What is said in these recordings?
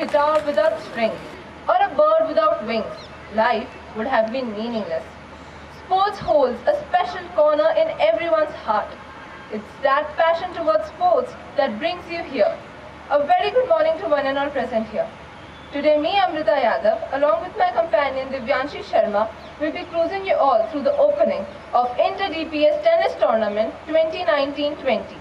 guitar without strings or a bird without wings, life would have been meaningless. Sports holds a special corner in everyone's heart. It's that passion towards sports that brings you here. A very good morning to one and all present here. Today me, Amrita Yadav, along with my companion Divyanshi Sharma, will be cruising you all through the opening of Inter-DPS Tennis Tournament 2019-20.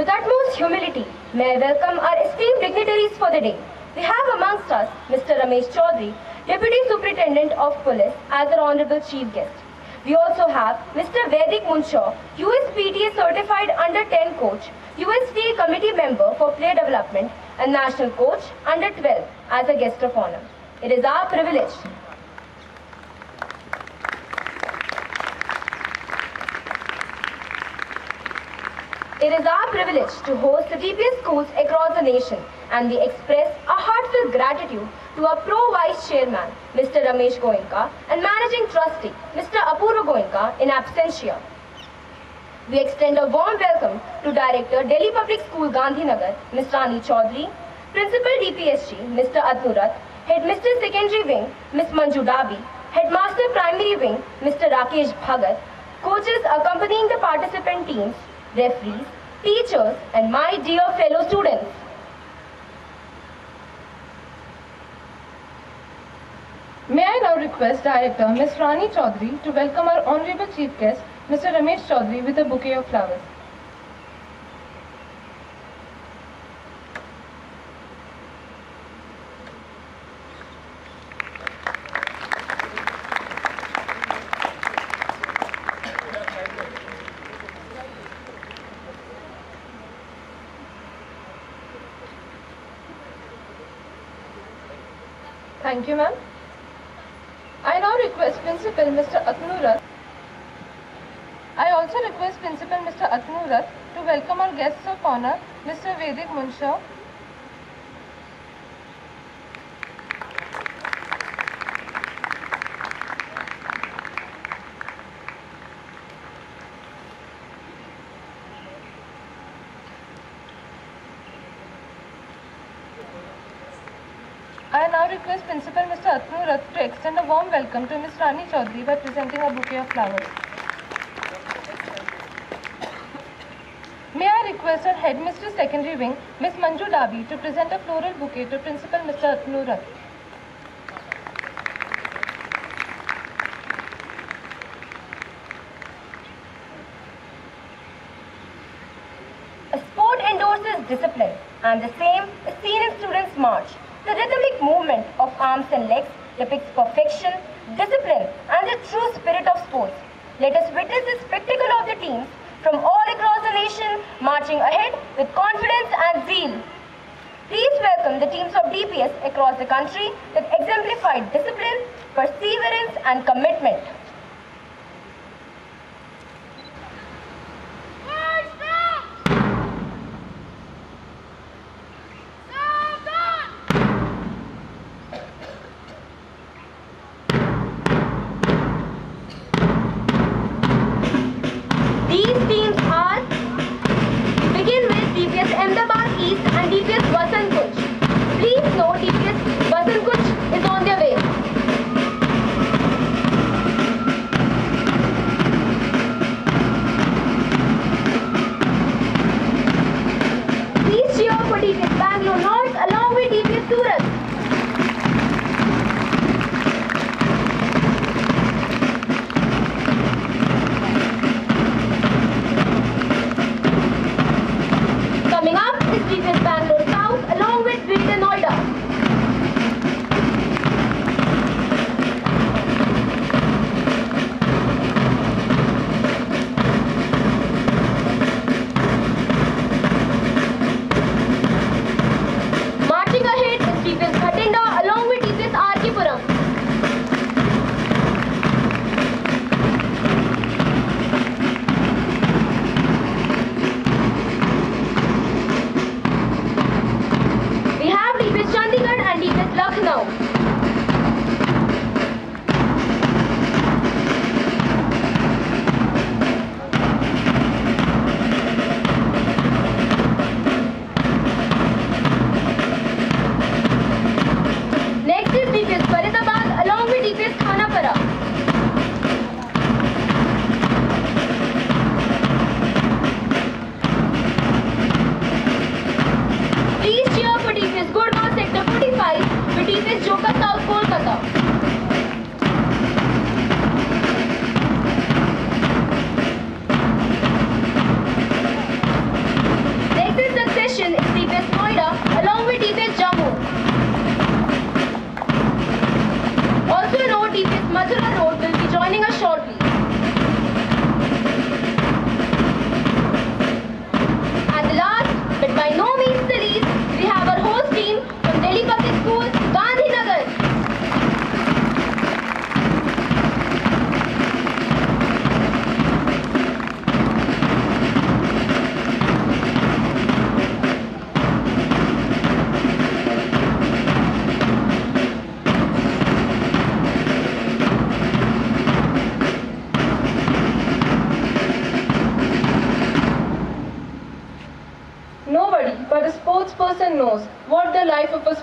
With utmost humility, may I welcome our esteemed dignitaries for the day. We have amongst us Mr. Ramesh Chaudhary, Deputy Superintendent of Police, as our Honorable Chief Guest. We also have Mr. Vaidik Munshaw, USPTA Certified Under 10 Coach, USTA Committee Member for Player Development, and National Coach Under 12 as a guest of honor. It is our privilege It is our privilege to host the DPS schools across the nation and we express our heartfelt gratitude to our Pro Vice Chairman, Mr. Ramesh Goenka, and Managing Trustee, Mr. Apurva Goenka, in absentia. We extend a warm welcome to Director, Delhi Public School, Gandhinagar, Ms. Rani Chaudhary, Principal DPSG, Mr. Atanu Rath, Headmistress Secondary Wing, Ms. Manju Dabi, Headmaster Primary Wing, Mr. Rakesh Bhagat, coaches accompanying the participant teams, referees, teachers, and my dear fellow students. May I now request Director Ms. Rani Chaudhary to welcome our Honorable Chief Guest, Mr. Ramesh Chaudhary, with a bouquet of flowers. Thank you, ma'am. I now request Principal Mr. Atanu Rath. I also request Principal Mr. Atanu Rath to welcome our guests of honor, Mr. Vaidik Munshaw. I now request Principal Mr. Atanu Rath to extend a warm welcome to Ms. Rani Chaudhary by presenting a bouquet of flowers. May I request our Headmistress Secondary Wing, Ms. Manju Dabi, to present a floral bouquet to Principal Mr. Atanu Rath. 对。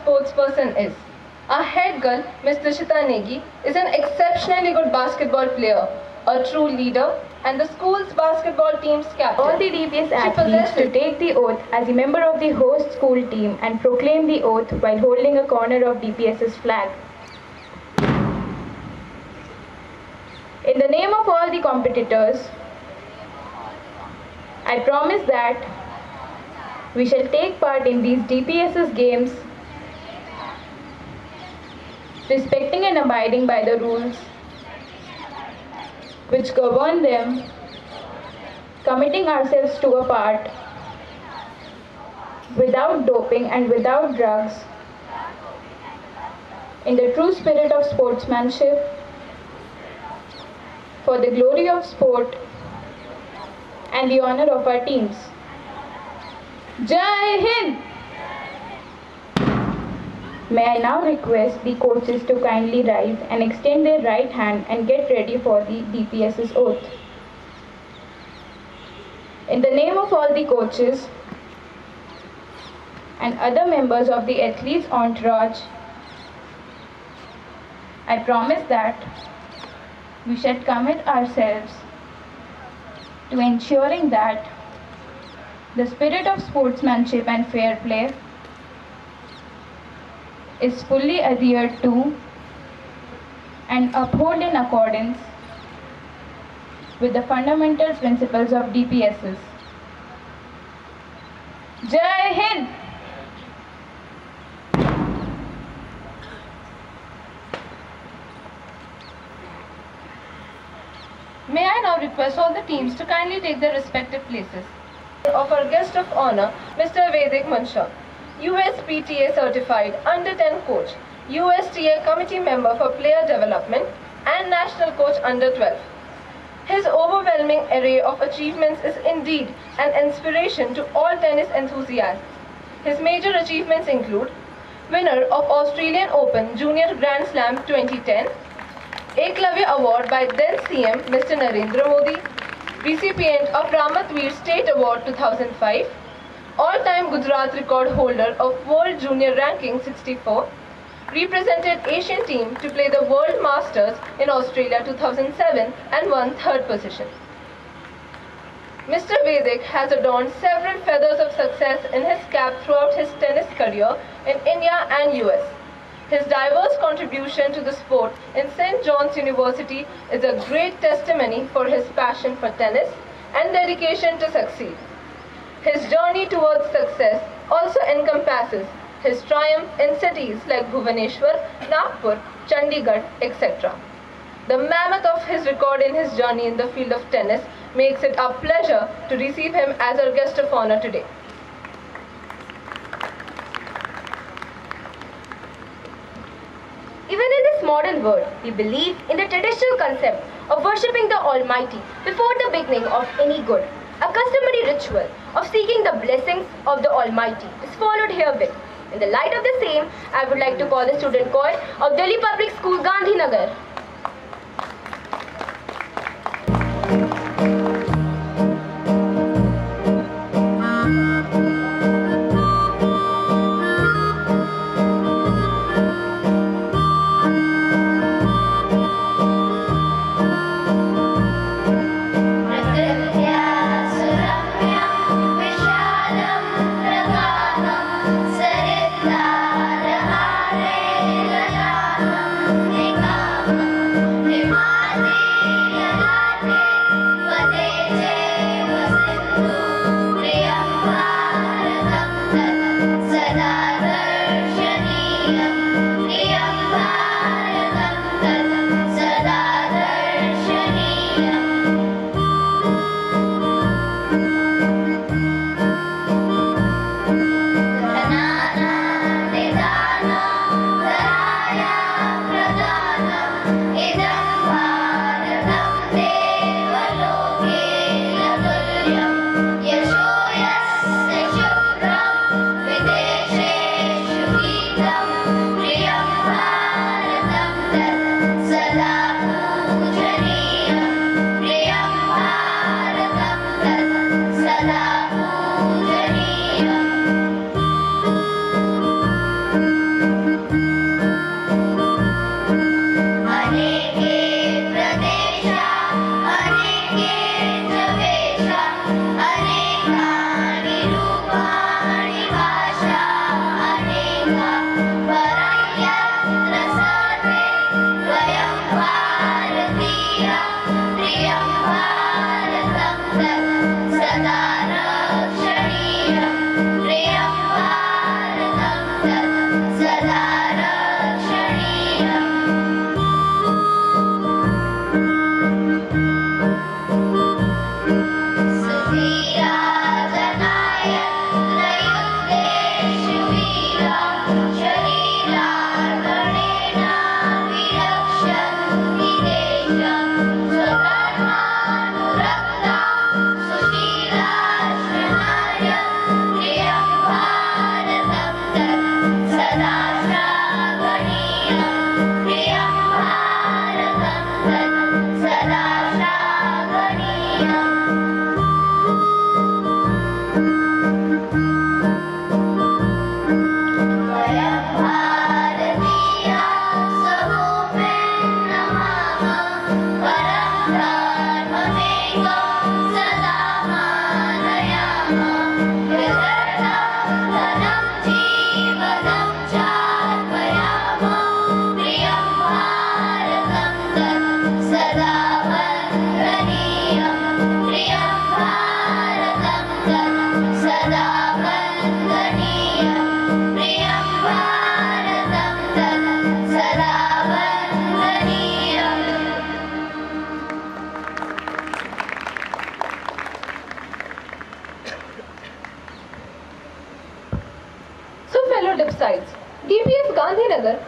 Life of a sports person is. Our head girl, Ms. Dishita Negi, is an exceptionally good basketball player, a true leader, and the school's basketball team's captain. All the DPS athletes to take the oath as a member of the host school team and proclaim the oath while holding a corner of DPS's flag. In the name of all the competitors, I promise that we shall take part in these DPS's games, respecting and abiding by the rules which govern them committing ourselves to a part without doping and without drugs in the true spirit of sportsmanship for the glory of sport and the honor of our teams. Jai Hind! May I now request the coaches to kindly rise and extend their right hand and get ready for the DPS's oath. In the name of all the coaches and other members of the athletes' entourage, I promise that we shall commit ourselves to ensuring that the spirit of sportsmanship and fair play is fully adhered to and upheld in accordance with the fundamental principles of DPSs. Jai Hind! May I now request all the teams to kindly take their respective places. Of our guest of honor, Mr. Vaidik Munshaw, USPTA certified under 10 coach, USTA committee member for player development, and national coach under 12. His overwhelming array of achievements is indeed an inspiration to all tennis enthusiasts. His major achievements include winner of Australian Open Junior Grand Slam 2010, Eklavya Award by then CM Mr. Narendra Modi, recipient of Ramatveer State Award 2005, all-time Gujarat record holder of World Junior Ranking 64, represented Asian team to play the World Masters in Australia 2007 and won third position. Mr. Vaidik has adorned several feathers of success in his cap throughout his tennis career in India and US. His diverse contribution to the sport in St. John's University is a great testimony for his passion for tennis and dedication to succeed. His journey towards success also encompasses his triumph in cities like Bhubaneswar, Nagpur, Chandigarh, etc. The mammoth of his record in his journey in the field of tennis makes it our pleasure to receive him as our guest of honor today. Even in this modern world, we believe in the traditional concept of worshipping the Almighty before the beginning of any good. A customary ritual of seeking the blessings of the Almighty is followed herewith. In the light of the same, I would like to call the student choir of Delhi Public School, Gandhinagar.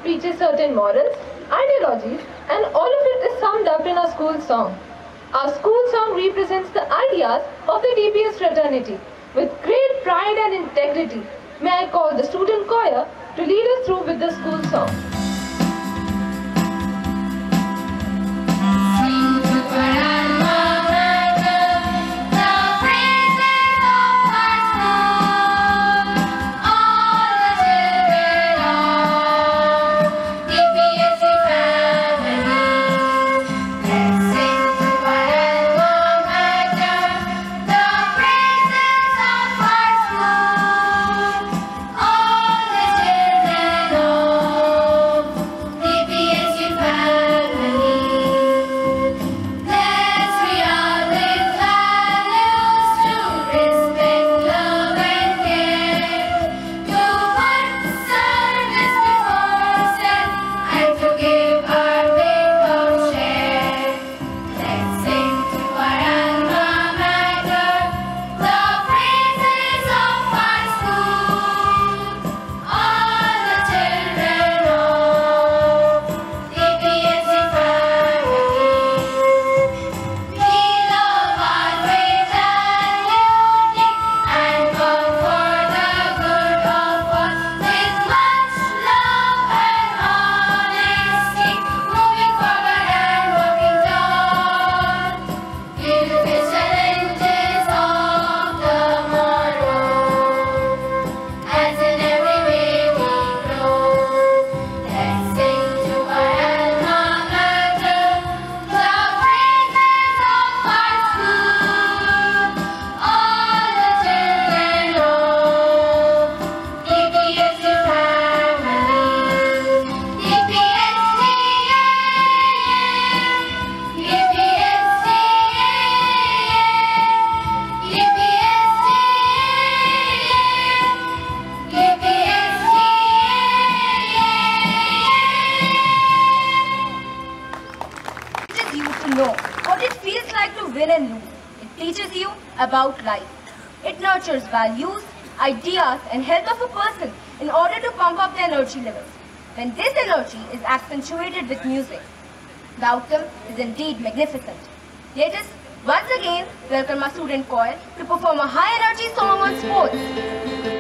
preaches certain morals, ideologies, and all of it is summed up in our school song. Our school song represents the ideas of the DPS fraternity with great pride and integrity. May I call the student choir to lead us through with the school song. about life. It nurtures values, ideas, and health of a person in order to pump up their energy levels. When this energy is accentuated with music, the outcome is indeed magnificent. Let us once again welcome our student choir to perform a high energy song on sports.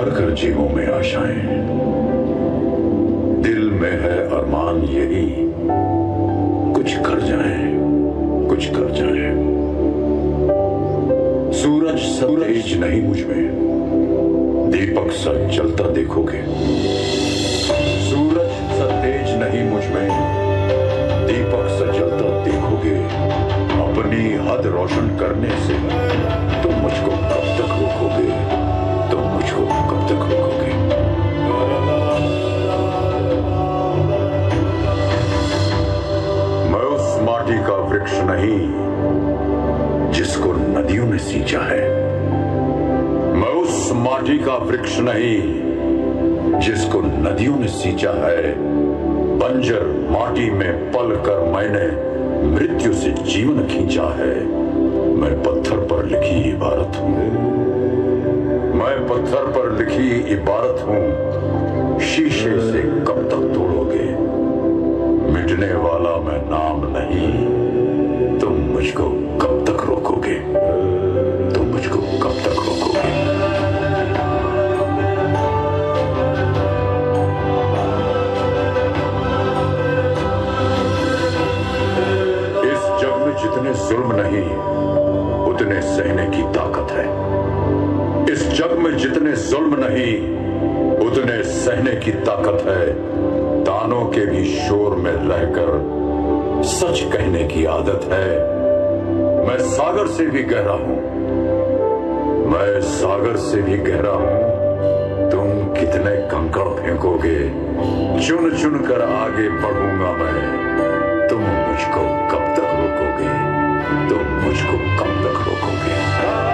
भर कर जेबों में आशाएँ। दिल में है अरमान यही, कुछ कर जाए, कुछ कर जाए। सूरज सूरज नहीं मुझमें, दीपक सा जलता देखोगे। सूरज सतेज नहीं मुझमें, दीपक सा जलता देखोगे। अपनी हद रोशन करने से तुम मुझको कब तक रोकोगे। तुम मुझको कब मैं उस माटी का वृक्ष नहीं, जिसको नदियों ने सींचा है। मैं उस माटी का वृक्ष नहीं, जिसको नदियों ने सींचा है। बंजर माटी में पल कर मैंने मृत्यु से जीवन खींचा है। मैं पत्थर पर लिखी इबारत हूँ। मैं पत्थर पर लिखी इबारत हूँ। शीशे से कब तक तोड़ोगे? मिटने वाला मैं नाम नहीं। तुम मुझको कब तक रोकोगे? तुम मुझको कब तक रोकोगे? इस जग में जितने जुल्म नहीं, उतने सहने की ताकत जितने जुल्म नहीं, उतने सहने की ताकत है। तानों के भी शोर में रहकर सच कहने की आदत है। मैं सागर से भी गहरा हूँ। मैं सागर से भी गहरा हूँ। तुम कितने कंकड़ फेंकोगे? चुन चुन कर आगे बढ़ूँगा मैं। तुम मुझको कब तक रोकोगे? तुम मुझको कब तक रोकोगे?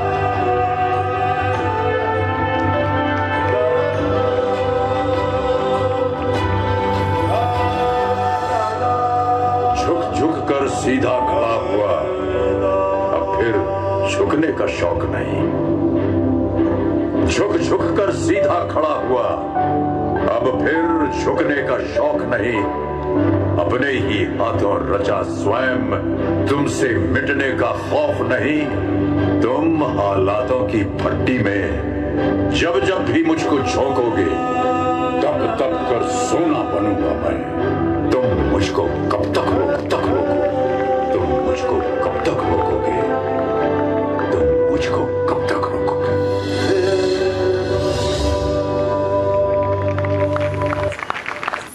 शौक नहीं। झुक झुक कर सीधा खड़ा हुआ। अब फिर झुकने का शौक नहीं। अपने ही हाथों रचा स्वयं। तुमसे मिटने का खौफ नहीं। तुम हालातों की भट्टी में जब जब भी मुझको झोंकोगे, तब तब कर सोना बनूँगा मैं। तुम मुझको कब तक रोक तक रोको? तुम मुझको कब तक रोकोगे? मुझको कब तक रोकोगे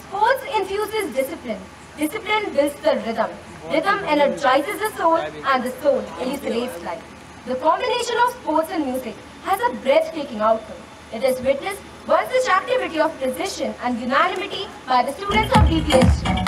Sports infuses discipline. Discipline builds the rhythm. Rhythm energizes the soul and the soul elucidates life. The combination of sports and music has a breathtaking outcome. It is witnessed by such activity of precision and unanimity by the students of DPSG.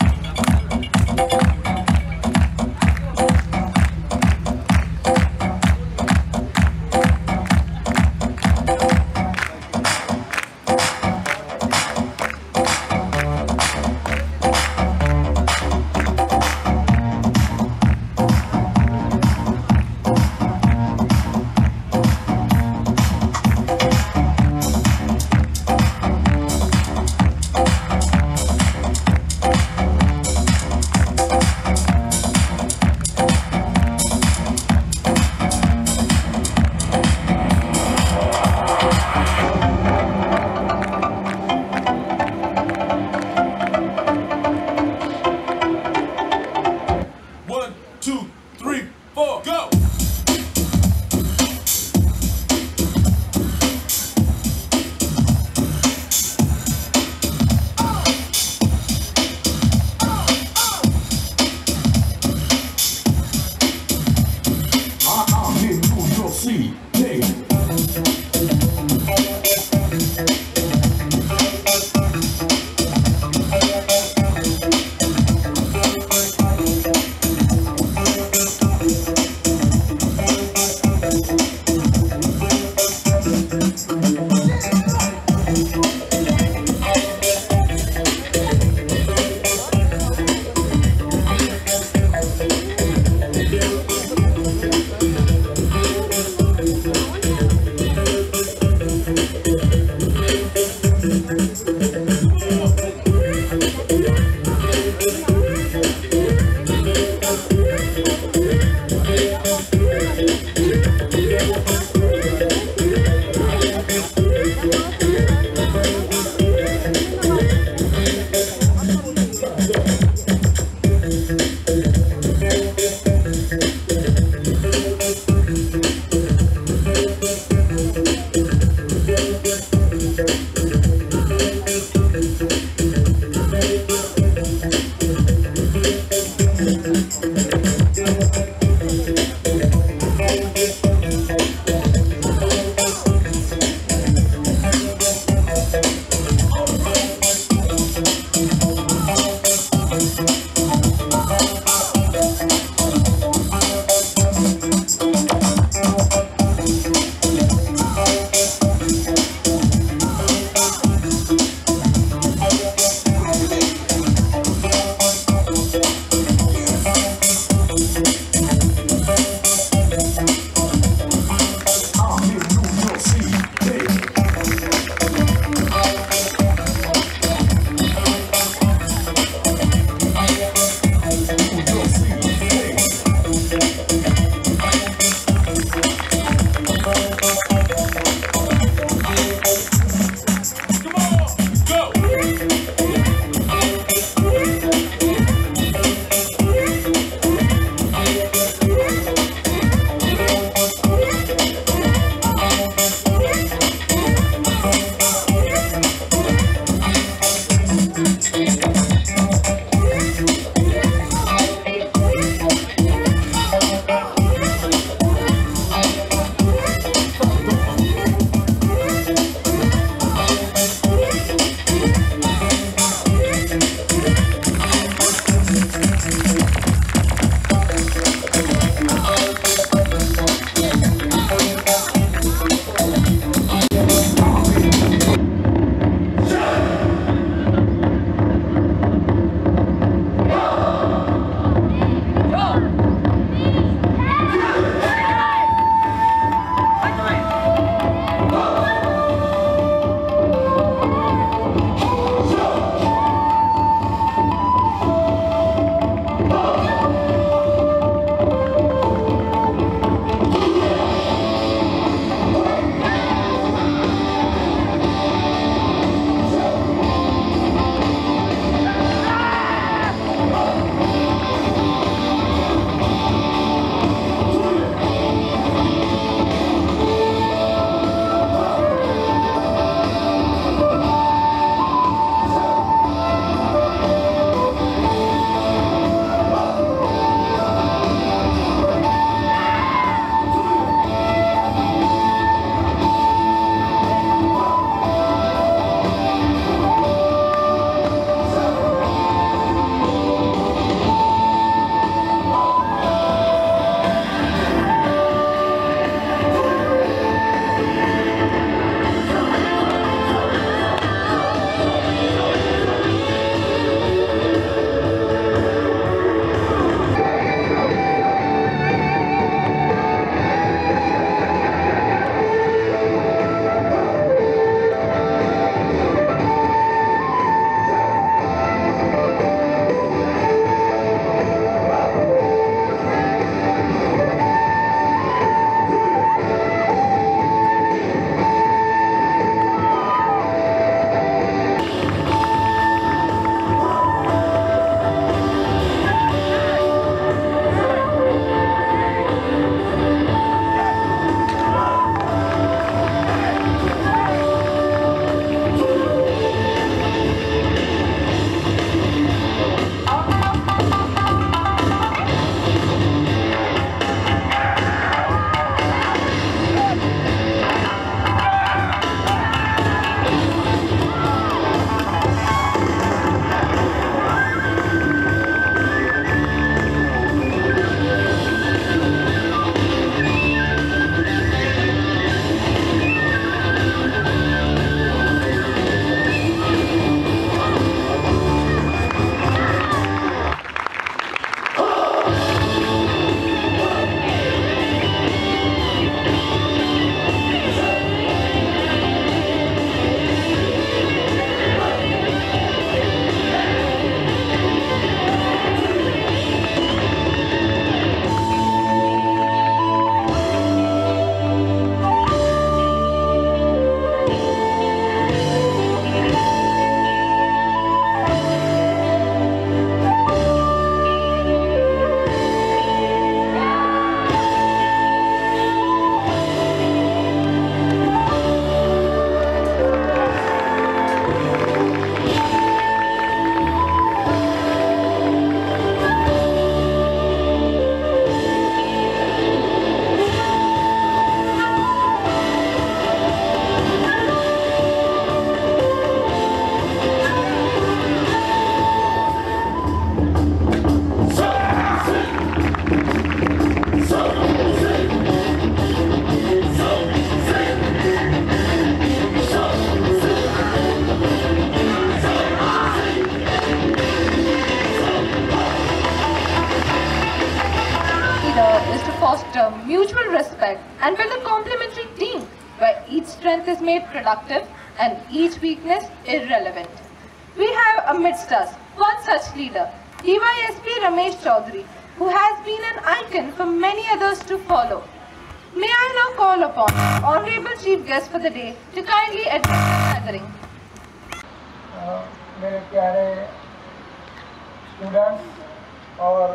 और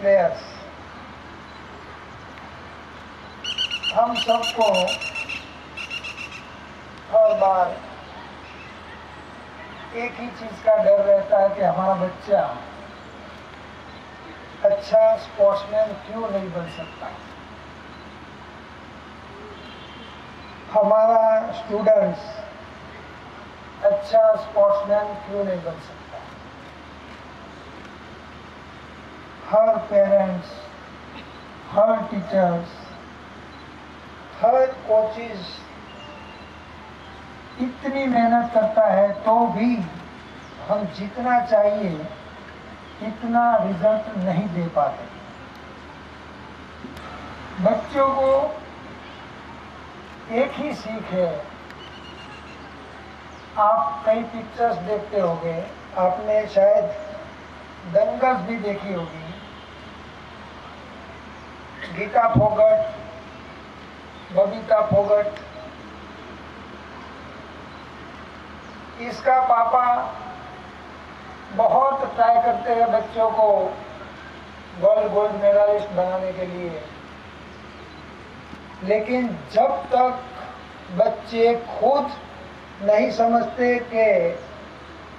players हम सबको हर बार एक ही चीज़ का डर रहता है कि हमारा बच्चा अच्छा स्पोर्ट्समैन क्यों नहीं बन सकता? हमारा स्टूडेंट्स अच्छा स्पोर्ट्समैन क्यों नहीं बन सकता? हर पेरेंट्स हर टीचर्स हर कोचिज इतनी मेहनत करता है तो भी हम जितना चाहिए, इतना रिज़ल्ट नहीं दे पाते। बच्चों को एक ही सीख है। आप कई पिक्चर्स देखते होंगे, आपने शायद दंगल भी देखी होगी। गीता फोगट, बबीता फोगट। इसका पापा बहुत ट्राई करते हैं बच्चों को गोल्ड गोल्ड मेडलिस्ट बनाने के लिए। लेकिन जब तक बच्चे खुद नहीं समझते कि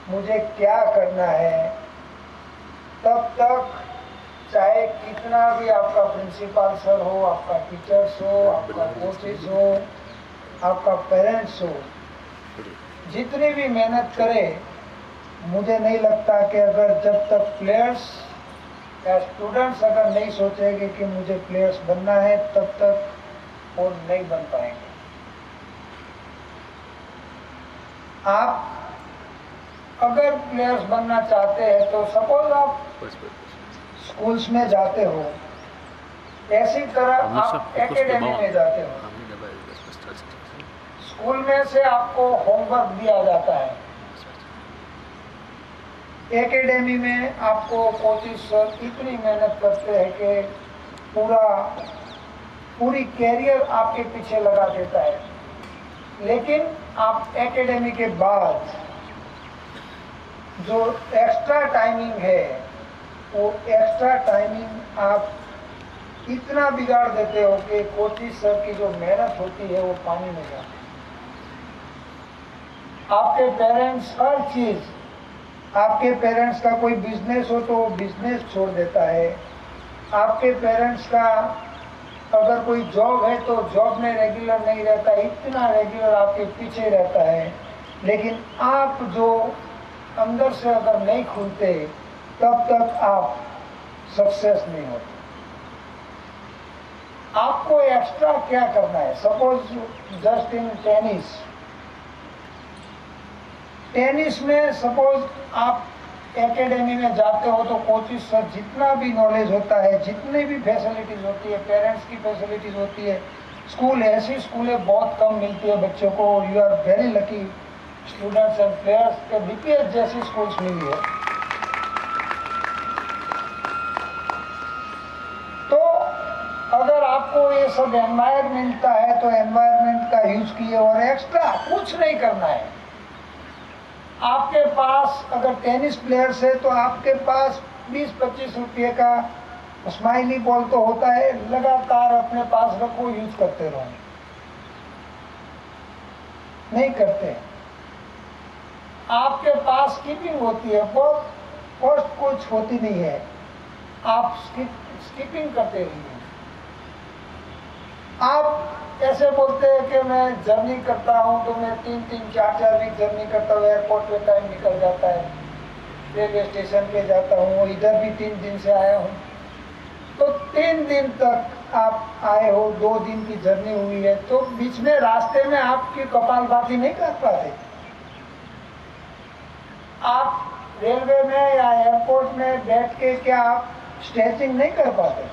मुझे क्या करना है, तब तक चाहे कितना भी आपका प्रिंसिपल सर हो आपका टीचर्स हो आपका कोचेज हो आपका पेरेंट्स हो जितनी भी मेहनत करे मुझे नहीं लगता कि अगर जब तक प्लेयर्स या स्टूडेंट्स अगर नहीं सोचेंगे कि मुझे प्लेयर्स बनना है तब तक वो नहीं बन पाएँगे। आप अगर प्लेयर्स बनना चाहते हैं तो सपोज़ आप स्कूल्स में जाते हो ऐसी तरह आप एकेडमी में जाते हो। स्कूल में से आपको होमवर्क दिया जाता है। एकेडमी में आपको कोचिंग सर इतनी मेहनत करते हैं कि पूरा पूरी कैरियर आपके पीछे लगा देता है। लेकिन आप एकेडमी के बाद जो एक्स्ट्रा टाइमिंग है वो एक्स्ट्रा टाइमिंग आप इतना बिगाड़ देते हो कि कोचिंग सर की जो मेहनत होती है, वो पानी में जाती है। आपके पेरेंट्स हर चीज़, आपके पेरेंट्स का कोई बिज़नेस हो तो वो बिज़नेस छोड़ देता है। आपके पेरेंट्स का अगर कोई जॉब है तो जॉब में रेगुलर नहीं रहता, इतना रेगुलर आपके पीछे रहता है। लेकिन आप जो अंदर से अगर नहीं खुलते तब तक आप सक्सेस नहीं होते। आपको एक्स्ट्रा क्या करना है? Suppose just in tennis tennis में सपोज़ आप एकेडमी में जाते हो तो कोचिंग सर जितना भी नॉलेज होता है, जितनी भी फैसिलिटीज़ होती है पेरेंट्स की फैसिलिटीज़ होती है स्कूल ऐसी स्कूलें बहुत कम मिलती है बच्चों को। You are very lucky students and players के बीपीएस जैसी स्कूल्स मिली है। आपको ये सब एनवायरमेंट मिलता है तो एनवायरमेंट का यूज़ किए और एक्स्ट्रा कुछ नहीं करना है। आपके पास अगर टेनिस प्लेयर्स है तो आपके पास 20-25 रुपये का स्माइली बॉल तो होता है, लगातार अपने पास रखो यूज़ करते रहो। नहीं करते। आपके पास स्किपिंग होती है बहुत कॉस्ट कुछ होती नहीं है। आप स्किप स्किपिंग करते रहिए। आप ऐसे बोलते हैं कि मैं जर्नी करता हूँ तो मैं तीन तीन, चार चार वीक जर्नी करता हूँ एयरपोर्ट पे टाइम निकल जाता है। रेलवे स्टेशन पे जाता हूँ, इधर भी तीन दिन से आया हूँ। तो तीन दिन तक आप आए हो, दो दिन की जर्नी हुई है तो बीच में रास्ते में आपकी कपाल कपालभाती नहीं कर पाते आप रेलवे में या एयरपोर्ट में बैठ के क्या आप स्ट्रेचिंग नहीं कर पाते?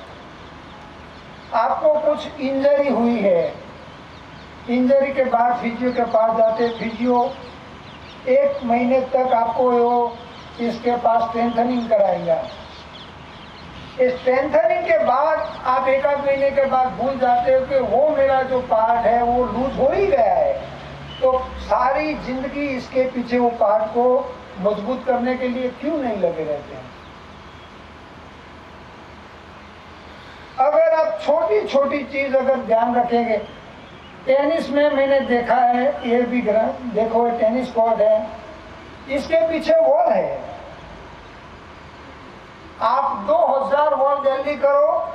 आपको कुछ इंजरी हुई है। इंजरी के बाद फिजियो के पास जाते फिजियो एक महीने तक आपको वो इसके पास स्ट्रेंथनिंग कराएगा। स्ट्रेंथनिंग के बाद आप एक आध महीने के बाद भूल जाते हो कि वो मेरा जो पार्ट है, वो लूज हो ही गया है। तो सारी ज़िंदगी इसके पीछे वो पार्ट को मज़बूत करने के लिए क्यों नहीं लगे रहते हैं अगर आप छोटी छोटी चीज़ अगर ध्यान रखेंगे, टेनिस में मैंने देखा है, ये भी देखो, टेनिस कोर्ट है। इसके पीछे वॉल है। आप 2000 वॉल जल्दी करो।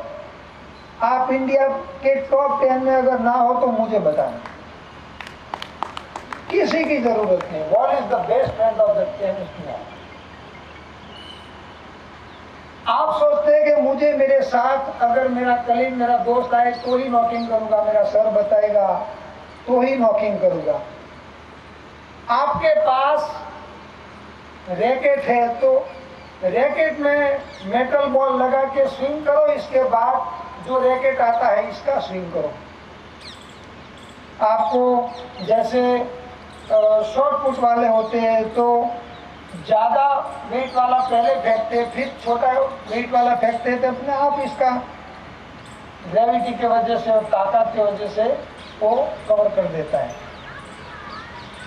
आप इंडिया के टॉप टेन में अगर ना हो तो मुझे बताना। किसी की ज़रूरत नहीं। Wall is the best friend of the tennis player. आप सोचते हैं कि मुझे मेरे साथ अगर मेरा कलीग मेरा दोस्त आए तो ही नॉकिंग करूँगा, मेरा सर बताएगा तो ही नॉकिंग करूँगा। आपके पास रैकेट है तो रैकेट में मेटल बॉल लगा के स्विंग करो, इसके बाद जो रैकेट आता है, इसका स्विंग करो। आपको जैसे शॉर्ट पुट वाले होते हैं तो ज़्यादा वेट वाला पहले फेंकते, फिर छोटा वेट वाला फेंकते तो अपने आप इसका। ग्रेविटी की वजह से और ताकत की वजह से वो कवर कर देता है।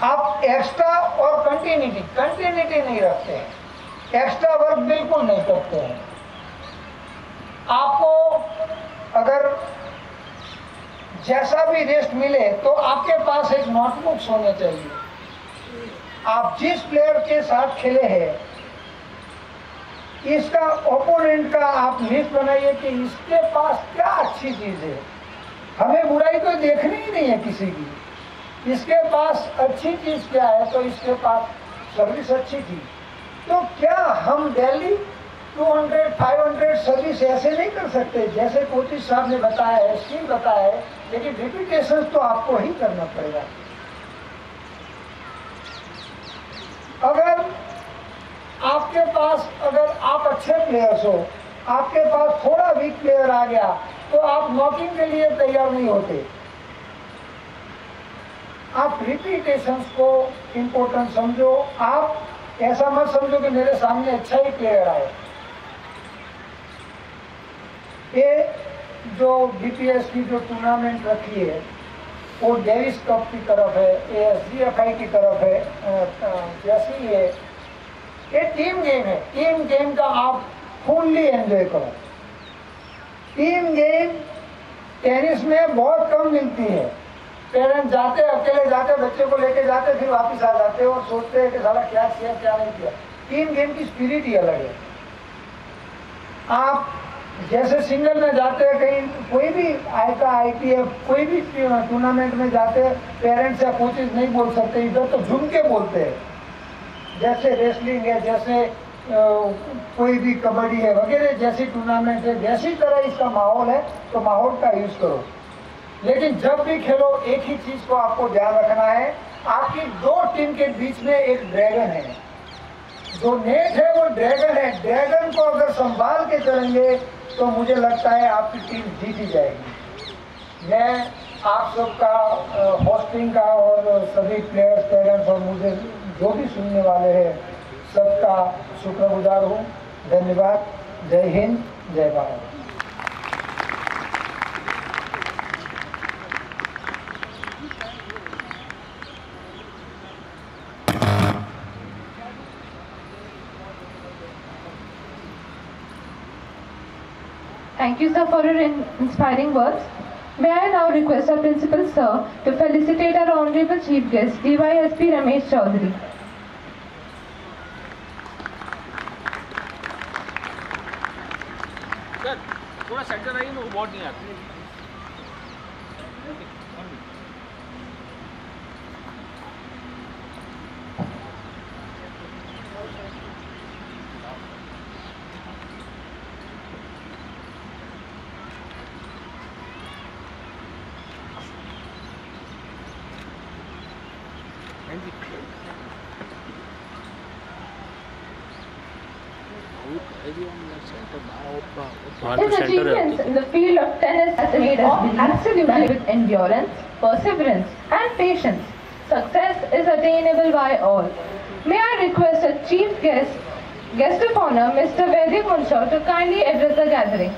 आप एक्स्ट्रा और कंटिन्यूटी कंटिन्यूटी नहीं रखते हैं। एक्स्ट्रा वर्क बिल्कुल नहीं करते हैं। आपको अगर जैसा भी रेस्ट मिले तो आपके पास एक नोटबुक्स होने चाहिए। आप जिस प्लेयर के साथ खेले हैं, इसका ओपोनेंट का आप लिस्ट बनाइए कि इसके पास क्या अच्छी चीज़ है। हमें बुराई तो देखनी ही नहीं है किसी की। इसके पास अच्छी चीज़ क्या है तो इसके पास सर्विस अच्छी थी। तो क्या हम डेली 200 500 सर्विस ऐसे नहीं कर सकते? जैसे कोचिज साहब ने बताया है स्कीम बताया है, लेकिन रिपीटेशन तो आपको ही करना पड़ेगा। अगर आपके पास, अगर आप अच्छे प्लेयर्स हो, आपके पास थोड़ा वीक प्लेयर आ गया तो आप नॉकिंग के लिए तैयार नहीं होते। आप रिपीटेशन को इम्पोर्टेंट समझो। आप ऐसा मत समझो कि मेरे सामने अच्छा ही प्लेयर आए। ये जो बीपीएस की जो टूर्नामेंट रखी है वो डेविस कप की तरफ़ है ये एस की तरफ़ है जैसी है ये टीम गेम है। टीम गेम का आप फुल्ली एंजॉय करो। टीम गेम टेनिस में बहुत कम मिलती है। पेरेंट्स जाते अकेले जाते बच्चे को लेके जाते फिर वापस आ जाते और सोचते हैं कि सारा क्या किया, क्या नहीं किया। टीम गेम की स्पिरिट ही अलग है। आप जैसे सिंगल में जाते हैं, कहीं कोई भी आईका आईटीएफ कोई भी टूर्नामेंट में जाते हैं, पेरेंट्स या कोचेज नहीं बोल सकते, इधर तो झुम के बोलते हैं। जैसे रेसलिंग है, जैसे कोई भी कबड्डी है, वगैरह जैसी टूर्नामेंट है, जैसी तरह इसका माहौल है तो माहौल का यूज़ करो। लेकिन जब भी खेलो, एक ही चीज़ को आपको ध्यान रखना है, आपकी दो टीम के बीच में एक ड्रैगन है। जो नेट है, वो ड्रैगन है। ड्रैगन को अगर संभाल के चलेंगे तो मुझे लगता है आपकी टीम जीत ही जाएगी। मैं आप सबका होस्टिंग का और सभी प्लेयर्स पेरेंट्स और मुझे जो भी सुनने वाले हैं, सबका शुक्रगुजार हूँ। धन्यवाद। जय हिंद, जय Bharat. Thank you, sir, for your in- inspiring words. May I now request our principal, sir, to felicitate our honorable chief guest, DYSP Ramesh Chaudhary. Sir थोड़ा सेंटर आइए ना वो बहुत नहीं आती His achievements in the field of tennis has made us believe absolutely with endurance, perseverance, and patience. Success is attainable by all. May I request a chief guest, guest of honor, Mr. Vaidik Munshaw, to kindly address the gathering.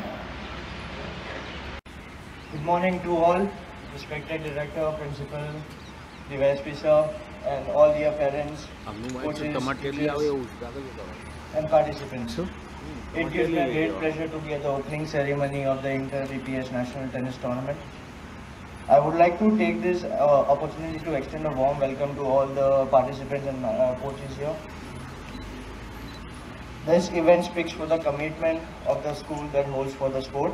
Good morning to all, respected director, principal, the vice sir, and all dear parents, coaches, teachers, and participants. It gives me great pleasure to be at the opening ceremony of the Inter DPS National Tennis Tournament. I would like to take this uh, opportunity to extend a warm welcome to all the participants and uh, coaches here. This event speaks for the commitment of the school that holds for the sport.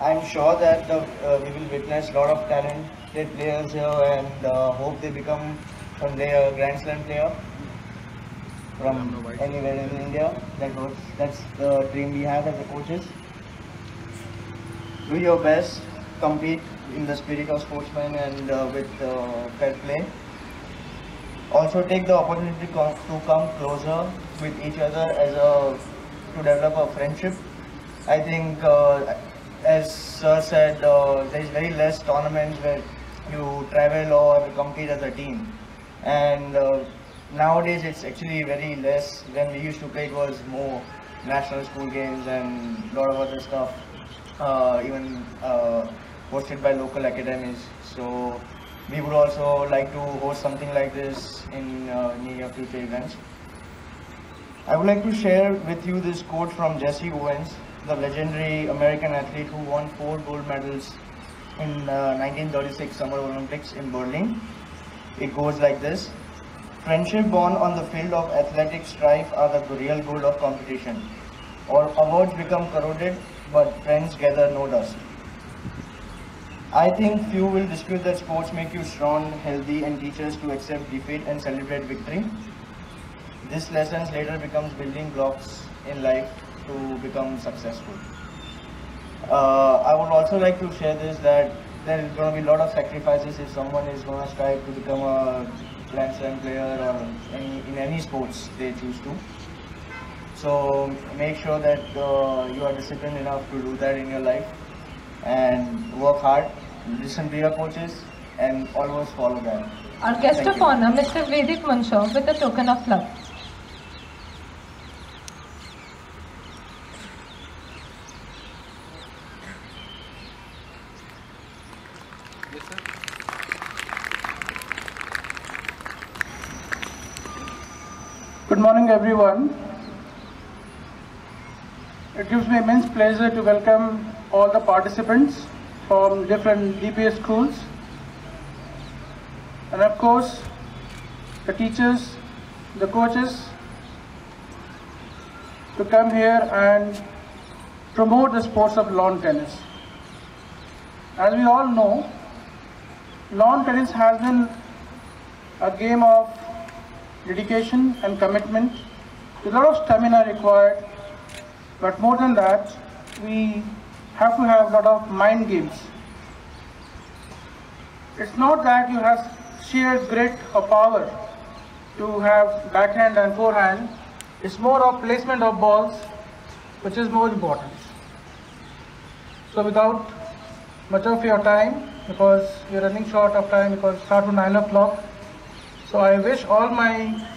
I'm sure that the, uh, we will witness a lot of talented players here and uh, hope they become someday a Grand Slam player from anywhere in India. That was that's the dream we have as the coaches. Do your best, compete in the spirit of sportsman and uh, with uh, fair play. Also take the opportunity to come, to come closer with each other as a to develop a friendship. I think, uh, as Sir said, uh, there is very less tournaments where you travel or compete as a team, and uh, nowadays it's actually very less. When we used to play, it was more national school games and a lot of other stuff, uh, even uh, hosted by local academies. So we would also like to host something like this in uh, near future events. I would like to share with you this quote from Jesse Owens, the legendary American athlete who won four gold medals in uh, 1936 Summer Olympics in Berlin. It goes like this. Friendship born on the field of athletic strife are the real goal of competition. Or awards become corroded, but friends gather no dust. I think few will dispute that sports make you strong, healthy, and teach us to accept defeat and celebrate victory. This lessons later becomes building blocks in life to become successful. Uh, I would also like to share this that there is going to be a lot of sacrifices if someone is going to strive to become a Grand Slam player or any, in any sports they choose to. So make sure that uh, you are disciplined enough to do that in your life and work hard, listen to your coaches and always follow them. Our guest Thank of you. honor, Mr. Vaidik Munshaw, with a token of love. Good morning, everyone. It gives me immense pleasure to welcome all the participants from different DPS schools. And of course, the teachers, the coaches, to come here and promote the sports of lawn tennis. As we all know, lawn tennis has been a game of dedication and commitment, a lot of stamina required, but more than that, we have to have a lot of mind games. It's not that you have sheer grit or power to have backhand and forehand, it's more of placement of balls, which is more important. So without much of your time, because we're running short of time because it starts to 9 o'clock, so I wish all my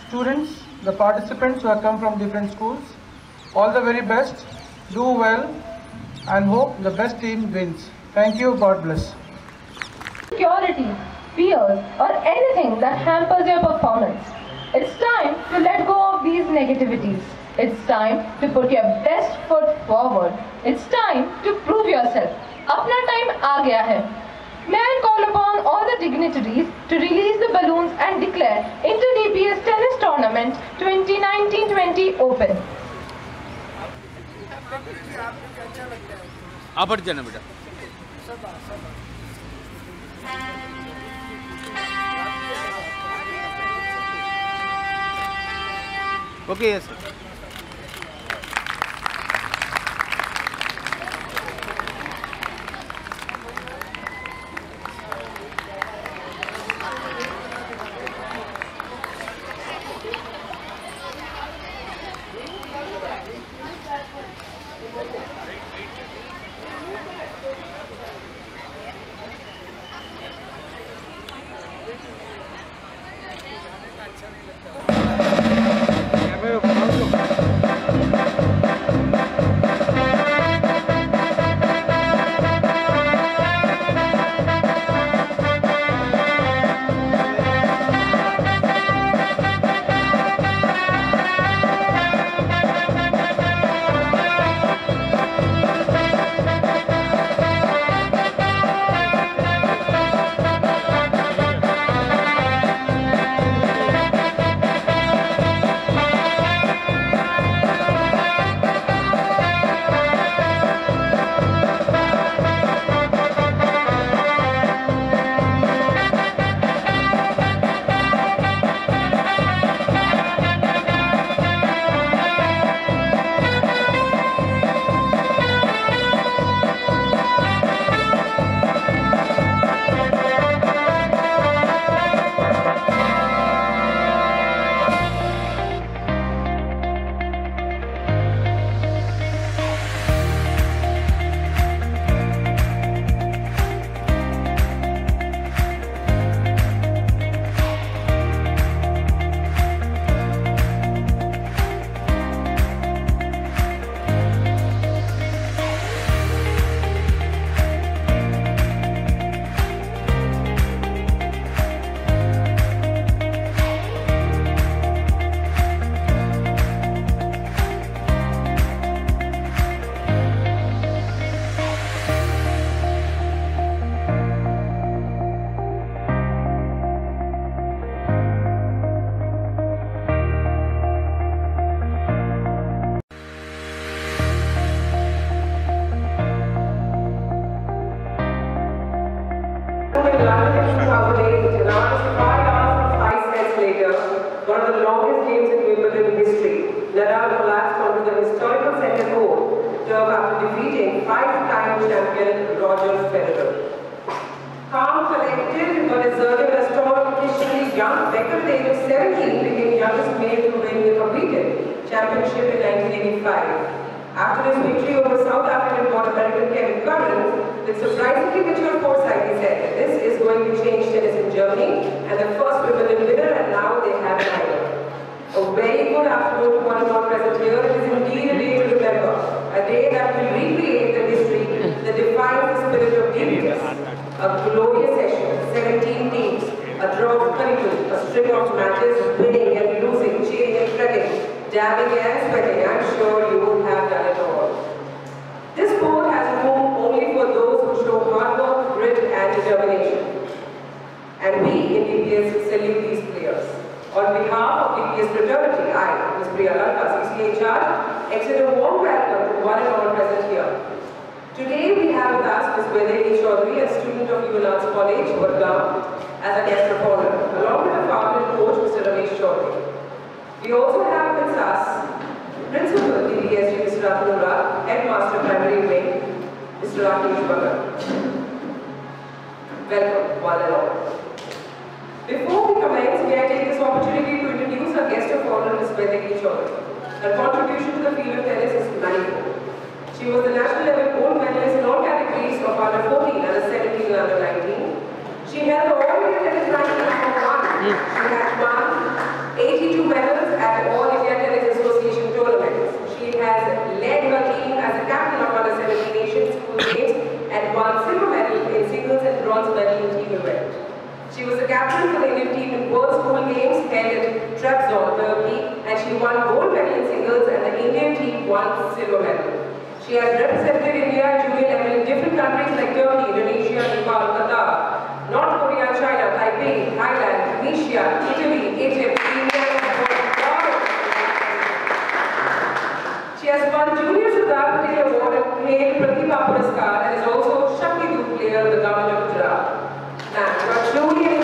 students, the participants who have come from different schools, all the very best, do well and hope the best team wins. Thank you, God bless. Insecurity, fears, or anything that hampers your performance. It's time to let go of these negativities. It's time to put your best foot forward. It's time to prove yourself. अपना time आ गया है. May I call upon all the dignitaries to release the balloons and declare Inter DPS Tennis Tournament 2019-20 open. आप हट जाना बेटा okay yes each other. Her contribution to the field of tennis is manifold. She was the national level gold medalist in all categories of under 14, under 17, and under 19. She held all India tennis rankings for one. She had won 82 medals at All India Tennis Association tournaments. She has led her team as a captain of under 17 nations school games and won silver medal in singles and bronze medal in team event. She was a captain for the Indian team in World School Games held at Trabzon, Turkey, and she won gold medal in singles and the Indian team won silver medal. She has represented India at junior level in different countries like Turkey, Indonesia, Nepal, Qatar, North Korea, China, Taipei, Thailand, Tunisia, Italy, Egypt, India, She has won Junior Sardar Patel Award and Pratibha Puraskar and is also Shaktidoot player of the government of Gujarat. Now, Julia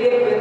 век